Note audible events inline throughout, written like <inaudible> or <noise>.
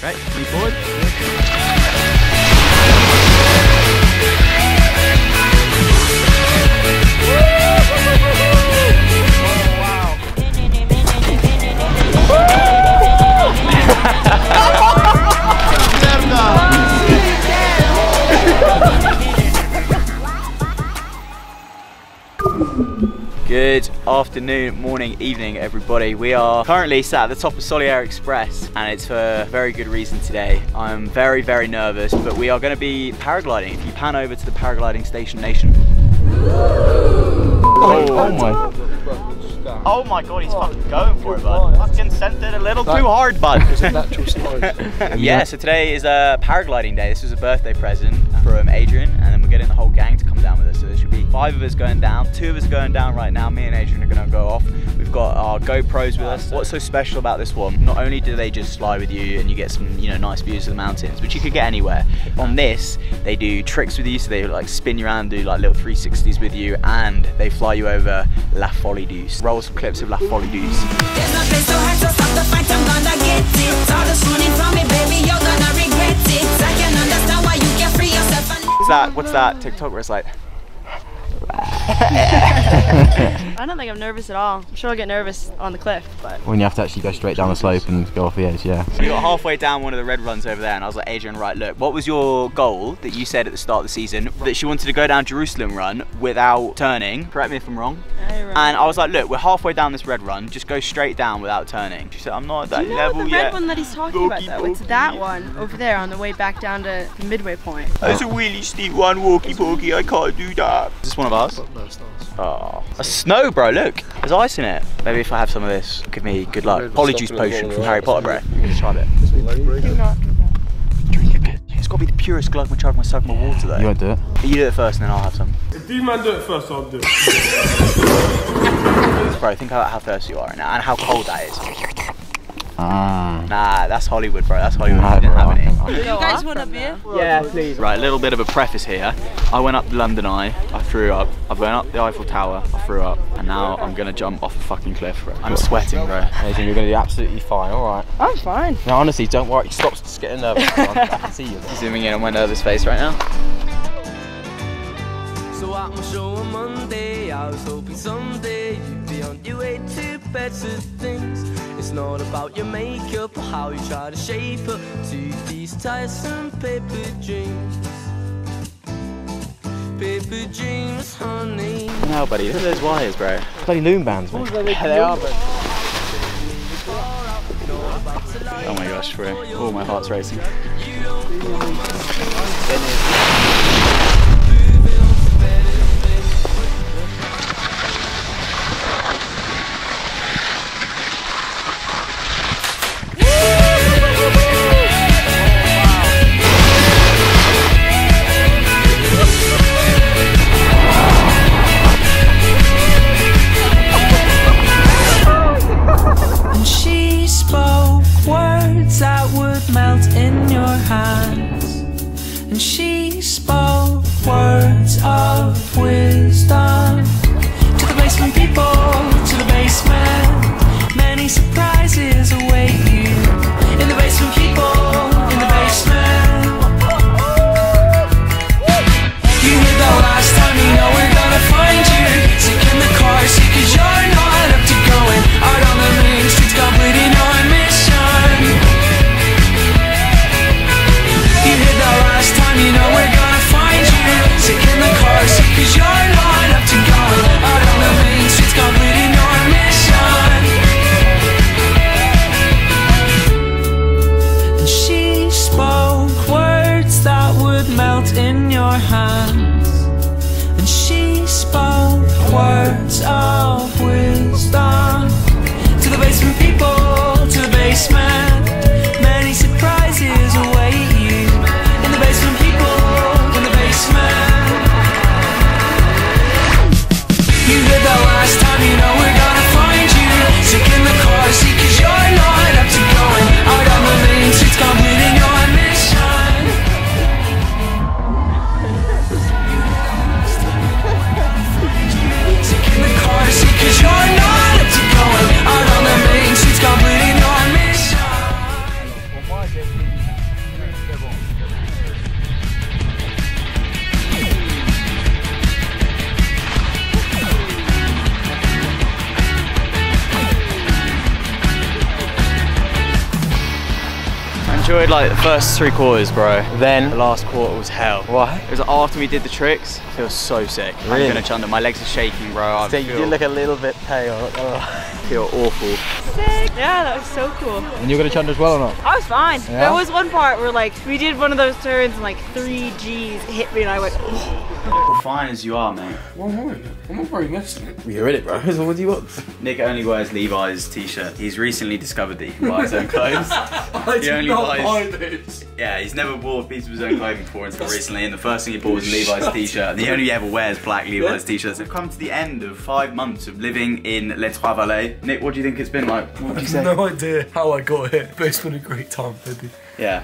Right, lean forward. Afternoon, morning, evening, everybody. We are currently sat at the top of Saulire Express, and it's for a very good reason today. I'm very, very nervous, but we are going to be paragliding. If you pan over to the paragliding station nation. Oh, oh my. Oh my god, he's fucking going for it, bud. Fucking sent it a little too hard, bud. natural slide. <laughs> yeah, so today is a paragliding day. This was a birthday present from Adrian, and then we're getting the whole gang to come down with us. So there should be five of us going down. Two of us going down right now. Me and Adrian are going to go off. We've got our GoPros with us. What's so special about this one? Not only do they just slide with you and you get some, you know, nice views of the mountains, which you could get anywhere. On this, they do tricks with you, so they like spin you around, do like little 360s with you, and they fly you over La Folie Douce. Roll some clips of La Folie Douce. That? What's that TikTok like, I don't think I'm nervous at all. I'm sure I'll get nervous on the cliff, but when you have to actually go straight down the slope and go off the edge, yeah. We got halfway down one of the red runs over there, and I was like, Adrian, right, look, what was your goal that you said at the start of the season that she wanted to go down Jerusalem run without turning? Correct me if I'm wrong. And I was like, look, we're halfway down this red run, just go straight down without turning. She said, I'm not at that you know level the yet. red one that he's talking about Boogie, though? It's that one over there on the way back down to the midway point. It's a really steep one, walkie talkie, I can't do that. Is this one of ours? No stars. Oh, a snow, bro, look. There's ice in it. Maybe if I have some of this, give me good luck. Polyjuice potion from Harry Potter, bro. I'm gonna try it. Drink a bit. It's gotta be the purest glug chug my suck my water though. You won't do it. You do it first and then I'll have some. If these man do it first, I'll do it. <laughs> Bro, think about how thirsty you are right now and how cold that is. Ah. Nah, that's Hollywood, bro. That's Hollywood. Right, we didn't bro, have any. okay. You guys want a beer? Yeah, please. Right, a little bit of a preface here. I went up the London Eye, I threw up. I've went up the Eiffel Tower, I threw up. And now I'm gonna jump off a fucking cliff, bro. I'm sweating, bro. Adrian, you're going to do absolutely fine, alright. I'm fine. No, honestly, don't worry. Stop just getting nervous. <laughs> I can see you. Zooming in on my nervous face right now. So at my show on Monday, I was hoping someday you'd be on your way to better things. It's not about your makeup or how you try to shape up to these tiresome paper dreams. Paper dreams, honey. No, buddy, look at those wires, bro. Bloody loom bands, man. Yeah, they are, bro. Oh my gosh, bro. Oh, my heart's racing. Hands. And she enjoyed like the first three quarters, bro. Then The last quarter was hell. Why? It was after we did the tricks. I feel so sick. Really? I'm gonna chunder. My legs are shaking, bro. I So you feel, did look a little bit pale. Oh. feel awful. Sick. Yeah, that was so cool. And you're gonna chunder as well or not? I was fine. Yeah? There was one part where like we did one of those turns and like three G's hit me and I went. Fine as you are, mate. Well, I'm. I'm not very messy. You're in it, bro. <laughs> So what do you want? Nick only wears Levi's t-shirt. He's recently discovered that he can buy his own clothes. <laughs> I He only not buys- buy this. Yeah, he's never bought a piece of his own clothing before until recently, and the first thing he bought was a Levi's t-shirt. And he only ever wears black Levi's t-shirts. We've come to the end of five months of living in Les Trois Vallées. Nick, what do you think it's been like? What would you say? No idea how I got here, but it's been a great time, baby. Yeah.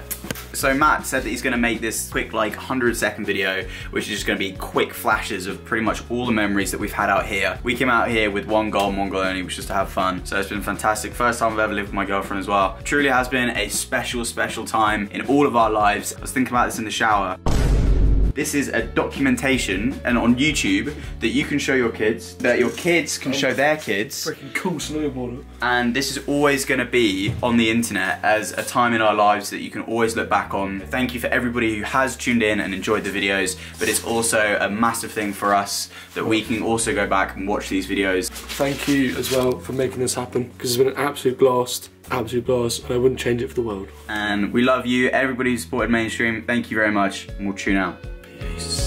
So Matt said that he's gonna make this quick like 100 second video, which is just gonna be quick flashes of pretty much all the memories that we've had out here. We came out here with one goal one goal only, which is to have fun. So it's been fantastic. First time I've ever lived with my girlfriend as well. Truly has been a special, special time in all of our lives. I was thinking about this in the shower. This is a documentation and on YouTube that you can show your kids, that your kids can show oh, their kids. Freaking cool snowboarder. And this is always going to be on the internet as a time in our lives that you can always look back on. Thank you for everybody who has tuned in and enjoyed the videos, but it's also a massive thing for us that we can also go back and watch these videos. Thank you as well for making this happen, because it's been an absolute blast. Absolute blast, and I wouldn't change it for the world. And we love you, everybody who supported Mainstream. Thank you very much, and we'll tune out place.